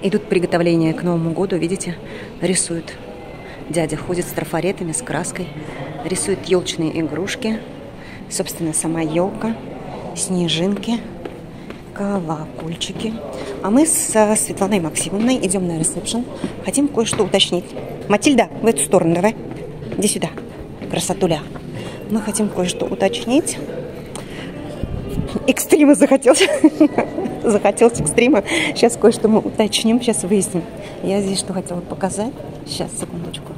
Идут приготовления к Новому году, видите, рисуют. Дядя ходит с трафаретами, с краской, рисует елочные игрушки, собственно, сама елка, снежинки, колокольчики. А мы со Светланой Максимовной идем на ресепшн. Хотим кое-что уточнить. Матильда, в эту сторону давай. Иди сюда. Красотуля. Мы хотим кое-что уточнить. Экстрима захотелось. захотелось экстрима. Сейчас кое-что мы уточним, сейчас выясним. Я здесь что хотела показать. Сейчас, секундочку.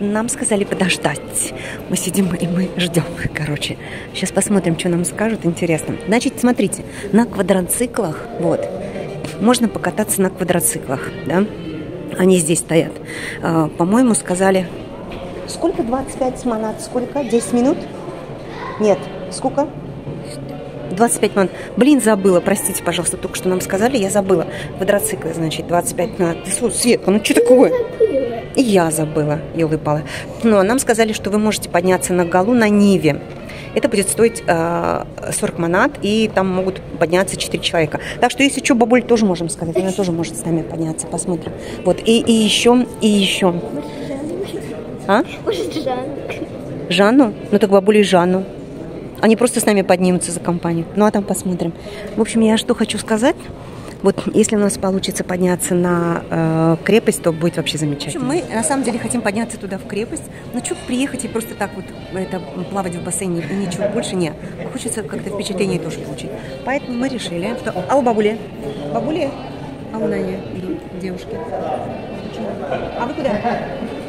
Нам сказали подождать. Мы сидим и мы ждем, короче. Сейчас посмотрим, что нам скажут. Интересно. Значит, смотрите, на квадроциклах, вот, можно покататься на квадроциклах, да? Они здесь стоят. А, по-моему, сказали... Сколько? 25 манат? Сколько? 10 минут? Нет. Сколько? 25 минут. Блин, забыла, простите, пожалуйста, только что нам сказали, я забыла. Квадроциклы, значит, 25 минут. Ты, Светка, ну что такое? И я забыла, елы палы. Ну, а нам сказали, что вы можете подняться на голу на Ниве. Это будет стоить э, 40 манат, и там могут подняться 4 человека. Так что, если что, бабуль тоже можем сказать, она тоже может с нами подняться, посмотрим. Вот, и, и еще, и еще. А? Жанну? Ну так бабуля и Жанну. Они просто с нами поднимутся за компанию. Ну, а там посмотрим. В общем, я что хочу сказать. Вот если у нас получится подняться на э, крепость, то будет вообще замечательно. мы на самом деле хотим подняться туда в крепость. Ну что, приехать и просто так вот это, плавать в бассейне и ничего больше не. Хочется как-то впечатление тоже получить. Поэтому мы решили, что... А у бабули? Бабули? А у Нани девушки. А вы куда?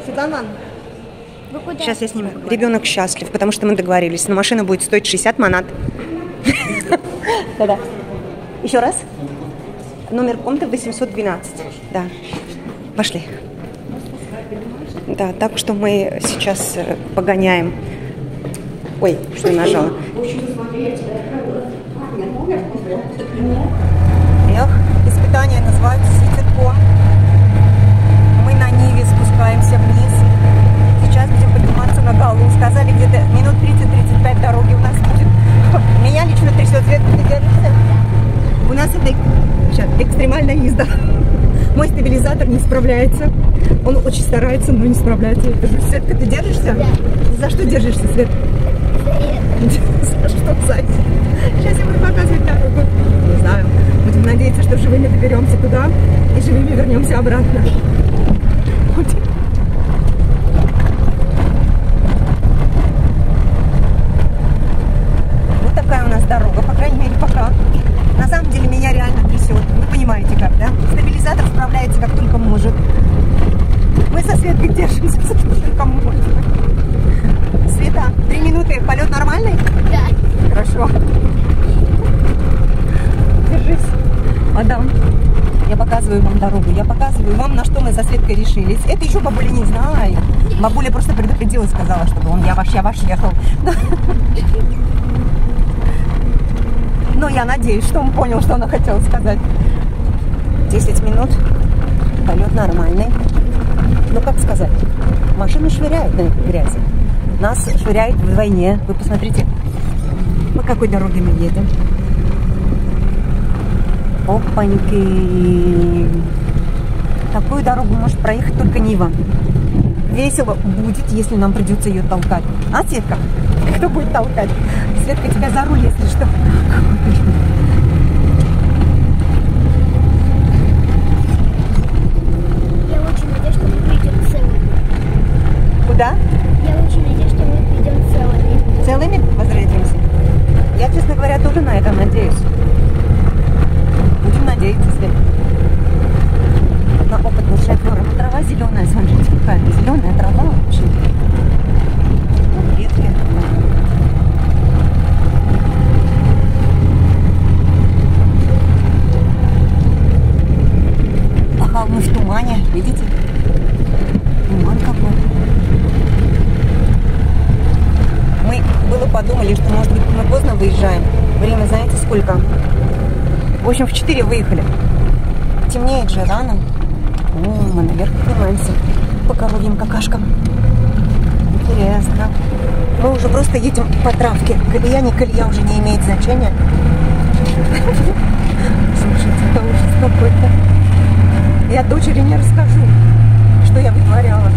Светлана? Сейчас я сниму. Ребенок счастлив, потому что мы договорились. Но машина будет стоить 60 манат. Да-да. Еще раз. Номер комнаты 812. Да. Пошли. Да, так что мы сейчас э, погоняем. Ой, что я нажала. Эх, испытания называются ветерком. Мы на Ниве спускаемся вниз на Галу. Сказали где-то минут 30-35 дороги у нас будет. Меня лично трясет. Свет, ты держишься? У нас это сейчас, экстремальная езда. Мой стабилизатор не справляется. Он очень старается, но не справляется. Светка, ты держишься? Да. За что держишься, Свет? За что сзади? Сейчас я буду показывать дорогу. Не знаю. Будем надеяться, что живыми доберемся туда и живыми вернемся обратно. Это еще бабуля не знает. Бабуля просто предупредила, сказала, чтобы он я я ваш ехал. Но я надеюсь, что он понял, что она хотела сказать. 10 минут. Полет нормальный. Ну, как сказать, машину швыряют на этой грязи. Нас швыряют вдвойне. Вы посмотрите, по какой дороге мы едем. Опаньки. Такую дорогу может проехать только Нива. Весело будет, если нам придется ее толкать. А, Светка? Кто будет толкать? Светка, тебя за руль, если что. Я очень надеюсь, что мы придем целыми. Куда? Я очень надеюсь, что мы придем целыми. Целыми возвратимся? Я, честно говоря, тоже на это надеюсь. Будем надеяться, Светка на опытных шоферов. Трава зеленая, смотрите, какая зеленая трава вообще. Ветки. Ага, мы в тумане, видите? Туман какой. Мы было подумали, что может быть мы поздно выезжаем. Время знаете сколько? В общем, в 4 выехали. Темнеет же рано. О, мы наверх поднимаемся по коровьим какашкам. Интересно. Мы уже просто едем по травке. Колея, не колея уже не имеет значения. Слушайте, это ужас какой-то. Я дочери не расскажу, что я вытворяла.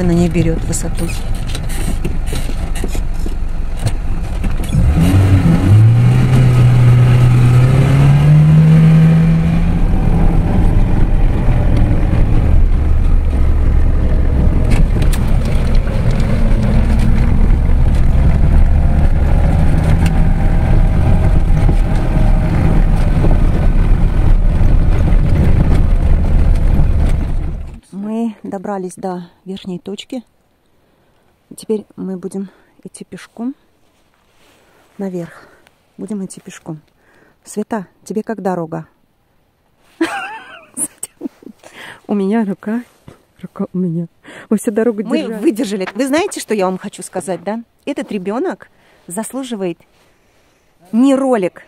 Машина не берет высоту. Мы добрались до верхней точки. Теперь мы будем идти пешком наверх. Будем идти пешком. Света, тебе как дорога? У меня рука. Рука у меня. Вы всю дорогу Мы держали. выдержали. Вы знаете, что я вам хочу сказать, да? Этот ребенок заслуживает не ролик,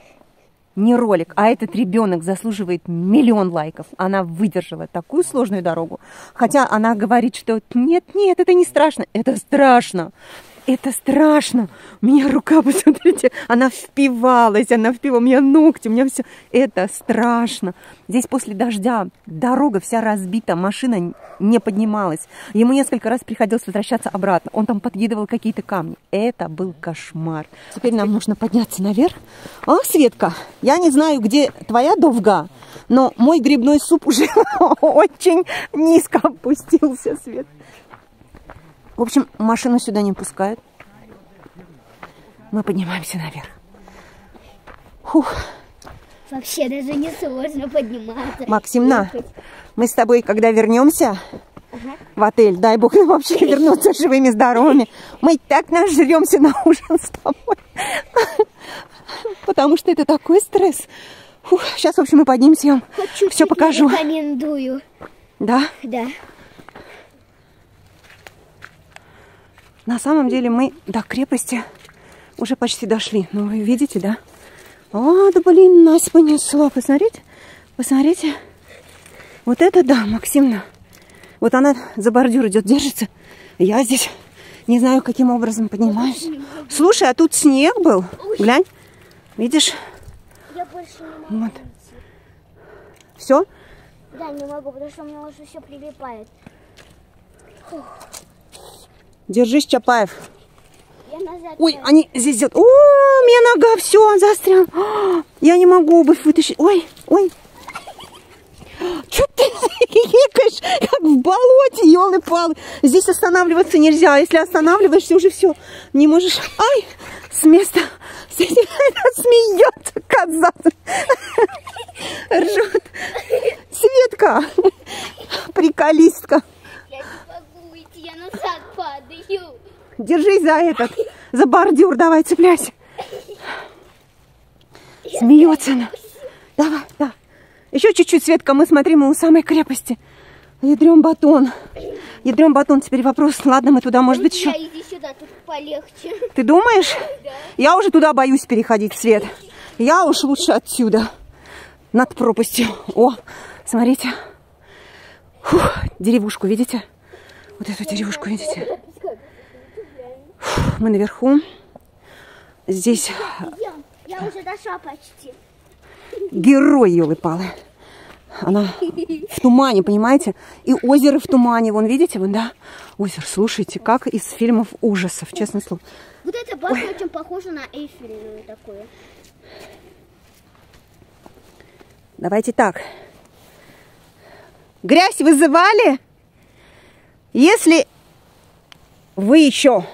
не ролик, а этот ребенок заслуживает миллион лайков. Она выдержала такую сложную дорогу. Хотя она говорит, что нет, нет, это не страшно. Это страшно. Это страшно. У меня рука, посмотрите, она впивалась, она впивала, у меня ногти, у меня все. Это страшно. Здесь после дождя дорога вся разбита, машина не поднималась. Ему несколько раз приходилось возвращаться обратно. Он там подкидывал какие-то камни. Это был кошмар. Теперь нам нужно подняться наверх. А, Светка, я не знаю, где твоя довга, но мой грибной суп уже очень низко опустился, Свет. В общем, машину сюда не пускают. Мы поднимаемся наверх. Фух. Вообще даже не сложно подниматься. Максимна, мы с тобой, когда вернемся ага. в отель, дай бог нам вообще вернуться живыми, здоровыми, мы так нажремся на ужин с тобой. Потому что это такой стресс. Фух, сейчас, в общем, мы поднимемся, я вам все покажу. Рекомендую. Да? Да. На самом деле мы до крепости уже почти дошли. Ну, вы видите, да? О, да блин, нас понесло. Посмотрите, посмотрите. Вот это да, Максимна. Вот она за бордюр идет, держится. Я здесь не знаю, каким образом поднимаюсь. Слушай, а тут снег был. Глянь. Видишь? Я больше не могу. Вот. Все? Да, не могу, потому что у меня уже все прилипает. Фух. Держись, Чапаев. Ой, они здесь идут. О, у меня нога все застряла. Я не могу обувь вытащить. Ой, ой. Что ты хихикаешь, как в болоте, елы-палы. Здесь останавливаться нельзя. Если останавливаешься, уже все. Не можешь. Ай, с места. Смеется коза. Ржет. Светка. Приколистка. Я не могу уйти, я назад. Держись за этот, за бордюр, давай цепляйся. Смеется она. Давай, да. Еще чуть-чуть, Светка, мы смотри, мы у самой крепости. Ядрем батон. Ядрем батон, теперь вопрос. Ладно, мы туда, может быть, еще... Я иди сюда, тут полегче. Ты думаешь? Да. Я уже туда боюсь переходить, Свет. Я уж лучше отсюда, над пропастью. О, смотрите. Фух, деревушку, видите? Вот эту деревушку, видите? Мы наверху. Здесь Идем. Я уже дошла почти. герой, елы-палы. Она в тумане, понимаете? И озеро в тумане. Вон, видите, вон, да? Озеро, слушайте, как из фильмов ужасов, честное слово. Вот эта башня очень похожа на Эйфелевую такую. Давайте так. Грязь вызывали? Если вы еще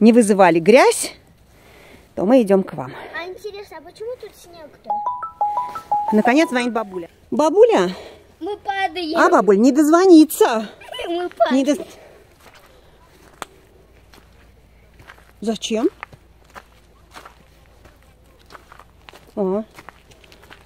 не вызывали грязь, то мы идем к вам. А интересно, а почему тут снег-то? Наконец звонит бабуля. Бабуля? Мы падаем. А, бабуль, не дозвониться. Мы падаем. Не до... Зачем? О.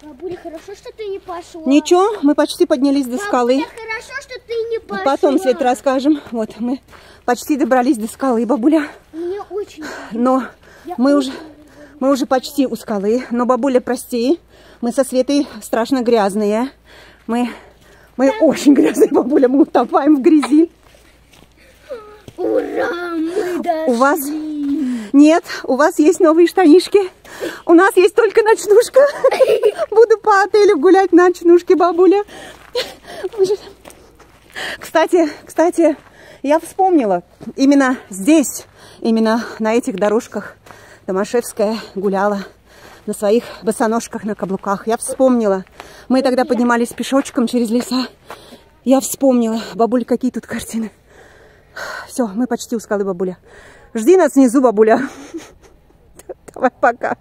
Бабуля, хорошо, что ты не пошла. Ничего, мы почти поднялись до скалы. Бабуля, хорошо, что ты не пошла. Потом, Свет, расскажем. Вот, мы почти добрались до скалы, бабуля. Мне очень Но Я мы очень уже, мы уже почти у скалы. Но, бабуля, прости, мы со Светой страшно грязные. Мы, мы очень грязные, бабуля, мы утопаем в грязи. Ура! Мы дошли! У вас... Нет, у вас есть новые штанишки. У нас есть только ночнушка. Буду по отелю гулять на ночнушке, бабуля. Кстати, кстати, я вспомнила, именно здесь, именно на этих дорожках Томашевская гуляла на своих босоножках на каблуках. Я вспомнила. Мы тогда поднимались пешочком через леса. Я вспомнила. Бабуль, какие тут картины. Все, мы почти у скалы, бабуля. Жди нас внизу, бабуля. Давай, пока.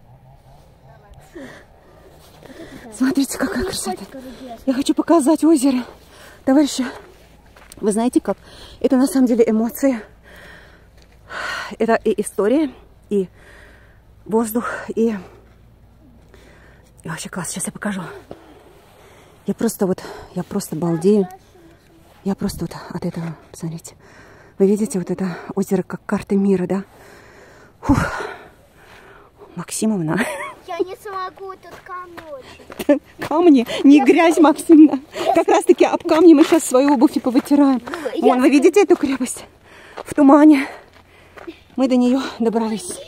Смотрите, какая красота. Я хочу показать озеро. Товарищи, вы знаете как? Это на самом деле эмоции. Это и история, и воздух, и... и вообще класс. Сейчас я покажу. Я просто вот, я просто балдею. Я просто вот от этого, посмотрите. Вы видите вот это озеро как карта мира, да? Фух. Максимовна. Я не смогу тут камни Камни, не грязь, Максимовна. Как раз таки об камни мы сейчас свою обувь и повытираем. Вон, вы видите эту крепость? В тумане. Мы до нее добрались.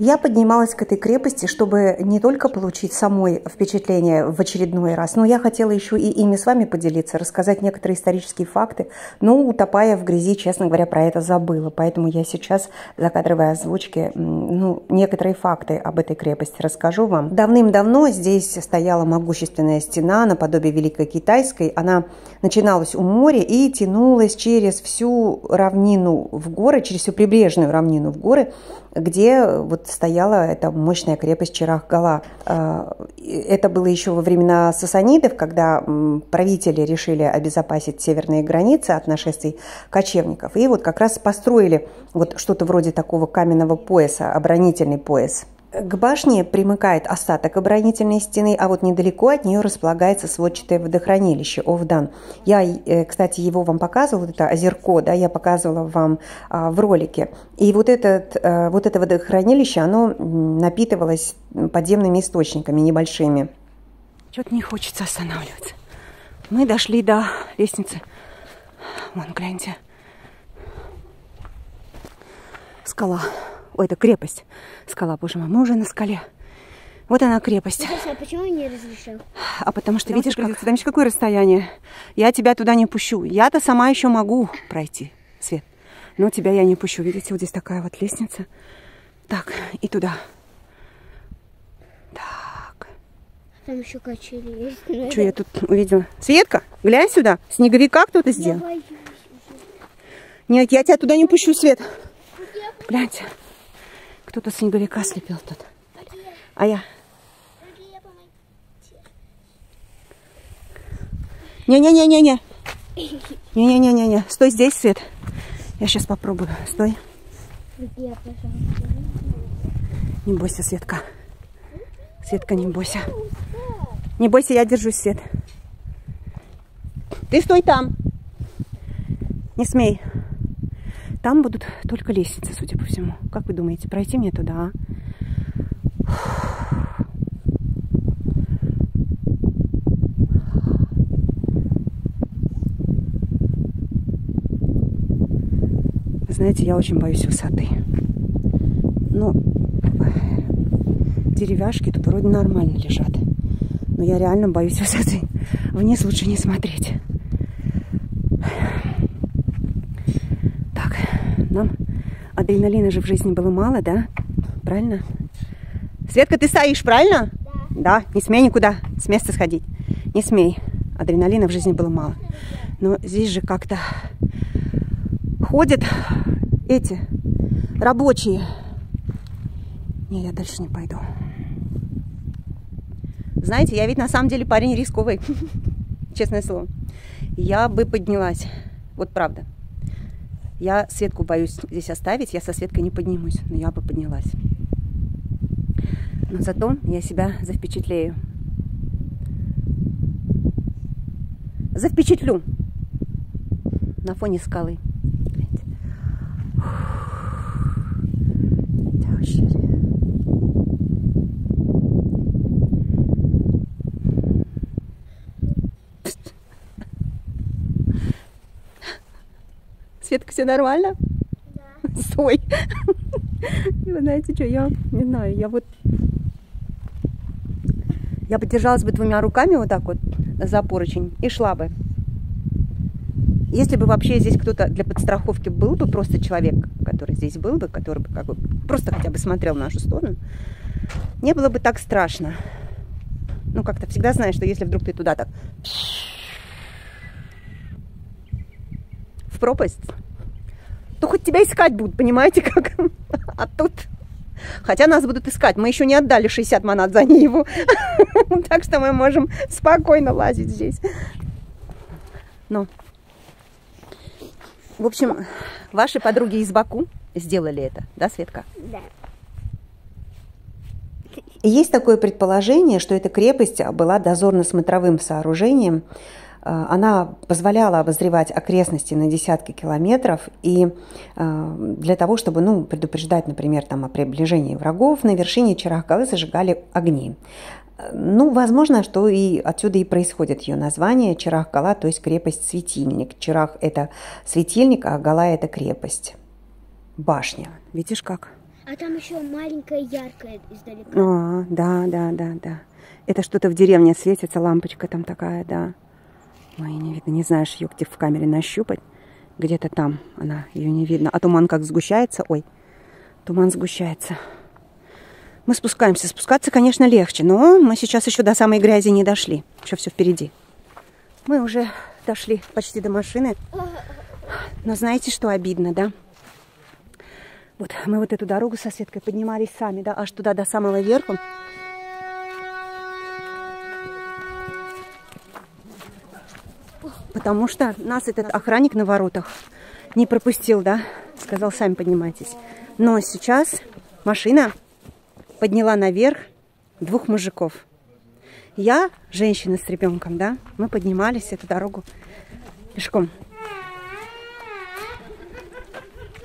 Я поднималась к этой крепости, чтобы не только получить самой впечатление в очередной раз, но я хотела еще и ими с вами поделиться, рассказать некоторые исторические факты. Но, утопая в грязи, честно говоря, про это забыла. Поэтому я сейчас, закадровой озвучки, ну, некоторые факты об этой крепости расскажу вам. Давным-давно здесь стояла могущественная стена наподобие Великой Китайской. Она начиналась у моря и тянулась через всю равнину в горы, через всю прибрежную равнину в горы, где вот стояла эта мощная крепость Чирах-Гала. А, это было еще во времена сасанидов, когда правители решили обезопасить северные границы от нашествий кочевников. И вот как раз построили вот что-то вроде такого каменного пояса, оборонительный пояс – к башне примыкает остаток оборонительной стены, а вот недалеко от нее располагается сводчатое водохранилище Овдан. Я, э, кстати, его вам показывала, это озерко, да, я показывала вам а, в ролике. И вот, этот, а, вот это водохранилище, оно напитывалось подземными источниками небольшими. Что-то не хочется останавливаться. Мы дошли до лестницы. Вон, гляньте. Скала. Ой, это крепость. Скала, боже мой, мы уже на скале. Вот она крепость. Слушай, а почему не разрешил? А потому что, потому видишь, как, там какое расстояние. Я тебя туда не пущу. Я-то сама еще могу пройти, Свет. Но тебя я не пущу. Видите, вот здесь такая вот лестница. Так, и туда. Так. Там еще качели есть. Что я тут увидела? Светка, глянь сюда. Снеговика кто-то сделал. Нет, я тебя туда не пущу, Свет. Гляньте. Кто-то снеговика слепил тут. А я... Не-не-не-не-не. Не-не-не-не-не. Стой здесь, Свет. Я сейчас попробую. Стой. Не бойся, Светка. Светка, не бойся. Не бойся, я держусь, Свет. Ты стой там. Не смей. Там будут только лестницы, судя по всему. Как вы думаете, пройти мне туда? Знаете, я очень боюсь высоты. Ну, деревяшки тут вроде нормально лежат. Но я реально боюсь высоты. Вниз лучше не смотреть. нам адреналина же в жизни было мало, да? Правильно? Светка, ты стоишь, правильно? Да. Да, не смей никуда с места сходить. Не смей. Адреналина в жизни было мало. Но здесь же как-то ходят эти рабочие. Не, я дальше не пойду. Знаете, я ведь на самом деле парень рисковый. Честное слово. Я бы поднялась. Вот правда. Я Светку боюсь здесь оставить, я со Светкой не поднимусь, но я бы поднялась. Но зато я себя завпечатлею. Завпечатлю на фоне скалы. Светка, все нормально? Да. Стой. Вы знаете что, я не знаю, я вот... Я бы держалась бы двумя руками вот так вот за поручень и шла бы. Если бы вообще здесь кто-то для подстраховки был бы, просто человек, который здесь был бы, который бы как бы просто хотя бы смотрел в нашу сторону, не было бы так страшно. Ну, как-то всегда знаешь, что если вдруг ты туда так в пропасть, то хоть тебя искать будут, понимаете, как? А тут... Хотя нас будут искать. Мы еще не отдали 60 манат за Ниву. Так что мы можем спокойно лазить здесь. Но... В общем, ваши подруги из Баку сделали это, да, Светка? Да. Есть такое предположение, что эта крепость была дозорно-смотровым сооружением. Э, Она позволяла обозревать окрестности на десятки километров, и э, для того, чтобы ну, предупреждать, например, там, о приближении врагов, на вершине Чарахгалы зажигали огни. Ну, возможно, что и отсюда и происходит ее название Чарах-Гала, то есть крепость-светильник. Чарах – это светильник, а Гала – это крепость, башня. Видишь как? А там еще маленькая яркая издалека. А, да, да, да, да. Это что-то в деревне светится, лампочка там такая, да. Ой, не видно, не знаешь ее где в камере нащупать. Где-то там она, ее не видно. А туман как сгущается, ой, туман сгущается. Мы спускаемся. Спускаться, конечно, легче, но мы сейчас еще до самой грязи не дошли. Еще все впереди. Мы уже дошли почти до машины. Но знаете, что обидно, да? Вот мы вот эту дорогу со Светкой поднимались сами, да, аж туда до самого верху. Потому что нас этот охранник на воротах не пропустил, да? Сказал, сами поднимайтесь. Но сейчас машина подняла наверх двух мужиков. Я, женщина с ребенком, да, мы поднимались эту дорогу пешком.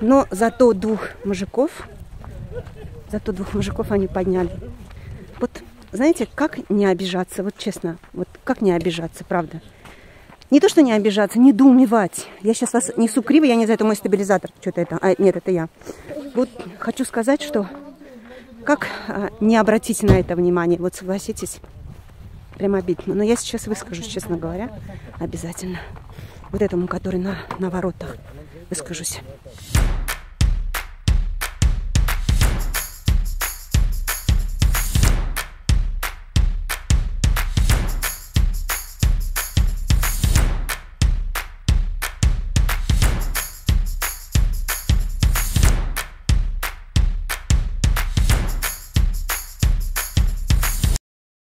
Но зато двух мужиков, зато двух мужиков они подняли. Вот, знаете, как не обижаться, вот честно, вот как не обижаться, правда? Не то, что не обижаться, не недоумевать. Я сейчас вас несу криво, я не знаю, это мой стабилизатор. Что-то это. А, нет, это я. Вот хочу сказать, что как а, не обратить на это внимание? Вот согласитесь, прям обидно. Но я сейчас выскажусь, честно говоря, обязательно. Вот этому, который на, на воротах, выскажусь.